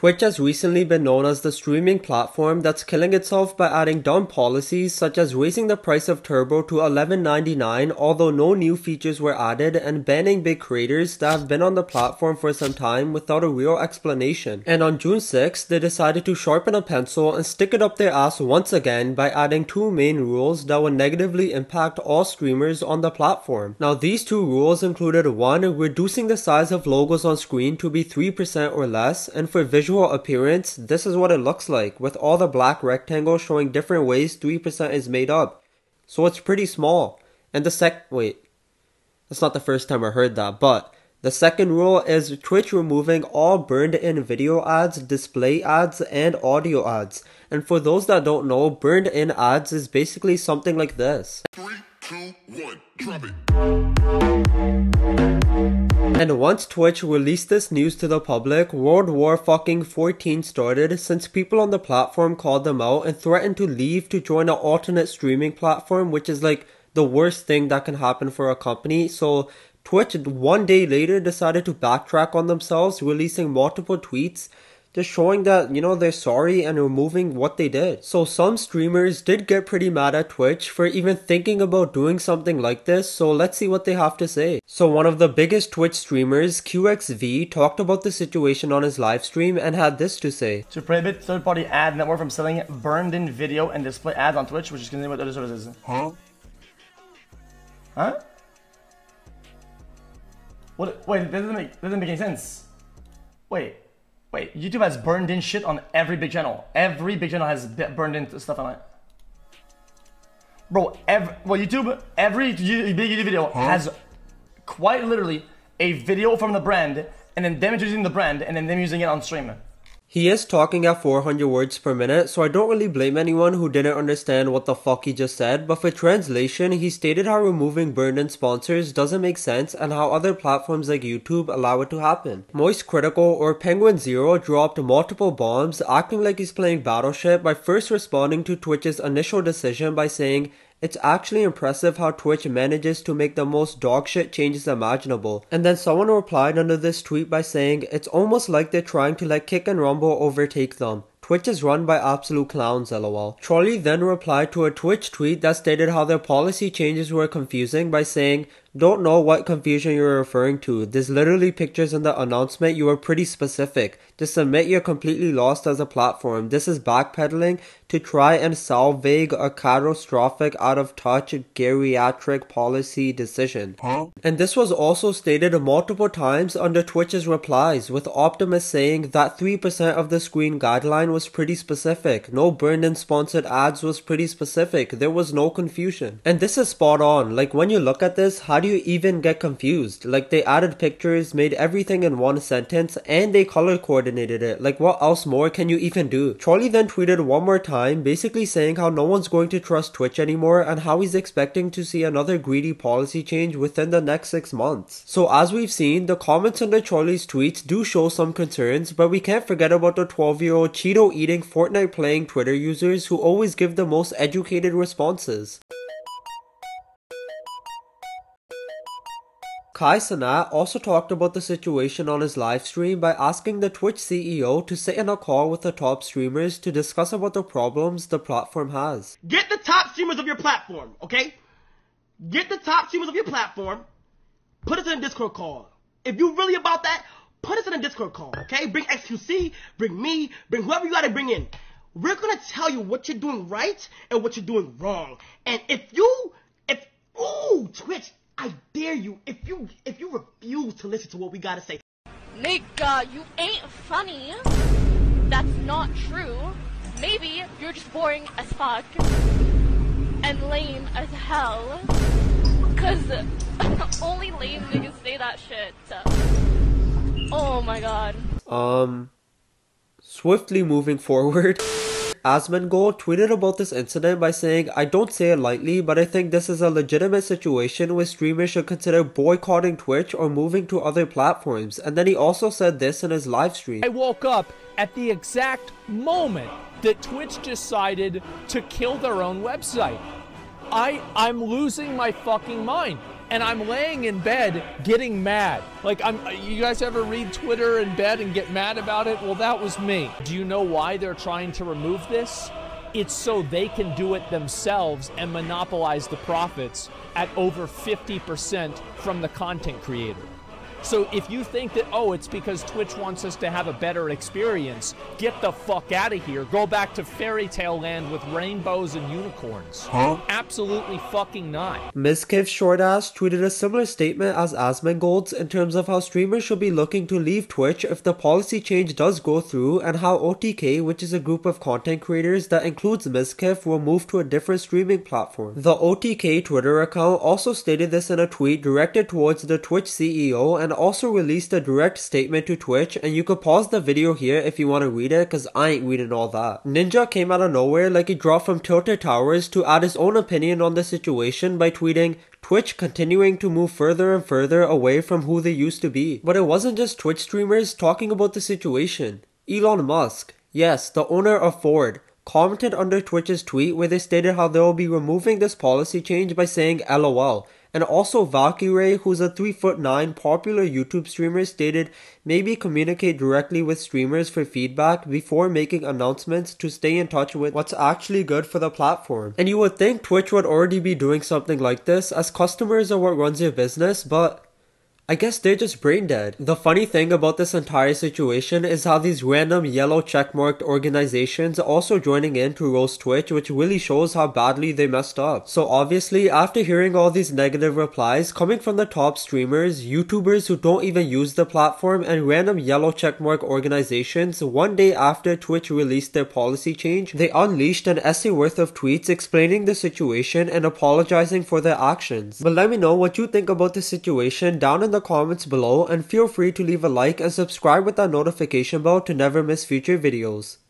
Twitch has recently been known as the streaming platform that's killing itself by adding dumb policies such as raising the price of Turbo to $11.99 although no new features were added and banning big creators that have been on the platform for some time without a real explanation. And on June 6th, they decided to sharpen a pencil and stick it up their ass once again by adding two main rules that would negatively impact all streamers on the platform. Now these two rules included 1. Reducing the size of logos on screen to be 3% or less and for visual appearance, this is what it looks like, with all the black rectangles showing different ways 3% is made up. So it's pretty small. And the sec- wait, that's not the first time I heard that, but the second rule is Twitch removing all burned in video ads, display ads, and audio ads. And for those that don't know, burned in ads is basically something like this. Two, one, drop it. And once Twitch released this news to the public, World War fucking 14 started since people on the platform called them out and threatened to leave to join an alternate streaming platform, which is like the worst thing that can happen for a company. So Twitch one day later decided to backtrack on themselves, releasing multiple tweets just showing that, you know, they're sorry and removing what they did. So some streamers did get pretty mad at Twitch for even thinking about doing something like this, so let's see what they have to say. So one of the biggest Twitch streamers, xQc, talked about the situation on his live stream and had this to say. To prohibit third-party ad network from selling burned-in video and display ads on Twitch, which is consistent with other services. Huh? Huh? What? Wait, that doesn't make, that doesn't make any sense. Wait. Wait, YouTube has burned in shit on every big channel. Every big channel has burned in stuff on it. Bro, every, well, YouTube, every big YouTube video huh? has quite literally a video from the brand and then them using the brand and then them using it on stream. He is talking at 400 words per minute, so I don't really blame anyone who didn't understand what the fuck he just said, but for translation, he stated how removing burned-in sponsors doesn't make sense and how other platforms like YouTube allow it to happen. Moist Critical or Penguin Zero dropped multiple bombs, acting like he's playing Battleship by first responding to Twitch's initial decision by saying, it's actually impressive how Twitch manages to make the most dogshit changes imaginable. And then someone replied under this tweet by saying, it's almost like they're trying to let Kick and Rumble overtake them. Twitch is run by absolute clowns, lol. Charlie then replied to a Twitch tweet that stated how their policy changes were confusing by saying, don't know what confusion you're referring to. There's literally pictures in the announcement. You were pretty specific. To submit, you're completely lost as a platform. This is backpedaling to try and salvage a catastrophic out of touch geriatric policy decision. Huh? And this was also stated multiple times under Twitch's replies, with Optimus saying that 3% of the screen guideline was pretty specific. No Burned-in sponsored ads was pretty specific. There was no confusion. And this is spot on. Like when you look at this, how do you even get confused? Like they added pictures, made everything in one sentence, and they color coordinated it. Like what else more can you even do? Charlie then tweeted one more time, basically saying how no one's going to trust Twitch anymore and how he's expecting to see another greedy policy change within the next six months. So as we've seen, the comments under Charlie's tweets do show some concerns, but we can't forget about the 12 year old Cheeto eating Fortnite playing Twitter users who always give the most educated responses. Kai Cenat also talked about the situation on his live stream by asking the Twitch CEO to sit in a call with the top streamers to discuss about the problems the platform has. Get the top streamers of your platform, okay? Get the top streamers of your platform, put us in a Discord call. If you really about that, put us in a Discord call, okay? Bring XQC, bring me, bring whoever you gotta bring in. We're gonna tell you what you're doing right and what you're doing wrong. And if you, if, ooh, Twitch, I dare you, if you if you refuse to listen to what we gotta say. Nigga, you ain't funny. That's not true. Maybe you're just boring as fuck. And lame as hell. Cause only lame niggas say that shit. Oh my god. Um, swiftly moving forward. Asmongold tweeted about this incident by saying, I don't say it lightly, but I think this is a legitimate situation where streamers should consider boycotting Twitch or moving to other platforms. And then he also said this in his live stream. I woke up at the exact moment that Twitch decided to kill their own website. I I'm losing my fucking mind. And I'm laying in bed getting mad. Like I'm you guys ever read Twitter in bed and get mad about it? Well, that was me. Do you know why they're trying to remove this? It's so they can do it themselves and monopolize the profits at over 50% from the content creator. So if you think that, oh, it's because Twitch wants us to have a better experience, get the fuck out of here. Go back to fairy tale land with rainbows and unicorns. Huh? Absolutely fucking not. Mizkif Shortass tweeted a similar statement as Asmongold's in terms of how streamers should be looking to leave Twitch if the policy change does go through, and how OTK, which is a group of content creators that includes Mizkif, will move to a different streaming platform. The OTK Twitter account also stated this in a tweet directed towards the Twitch CEO and and also released a direct statement to Twitch and you could pause the video here if you want to read it cause I ain't reading all that. Ninja came out of nowhere like he dropped from Tilted Towers to add his own opinion on the situation by tweeting, Twitch continuing to move further and further away from who they used to be. But it wasn't just Twitch streamers talking about the situation. Elon Musk, yes, the owner of Ford, commented under Twitch's tweet where they stated how they will be removing this policy change by saying LOL and also Valkyrae, who's a 3 foot 9 popular YouTube streamer, stated maybe communicate directly with streamers for feedback before making announcements to stay in touch with what's actually good for the platform. And you would think Twitch would already be doing something like this as customers are what runs your business, but I guess they're just brain dead. The funny thing about this entire situation is how these random yellow checkmarked organizations also joining in to roast Twitch, which really shows how badly they messed up. So obviously, after hearing all these negative replies coming from the top streamers, YouTubers who don't even use the platform, and random yellow checkmark organizations, one day after Twitch released their policy change, they unleashed an essay worth of tweets explaining the situation and apologizing for their actions. But let me know what you think about the situation down in the the comments below and feel free to leave a like and subscribe with that notification bell to never miss future videos.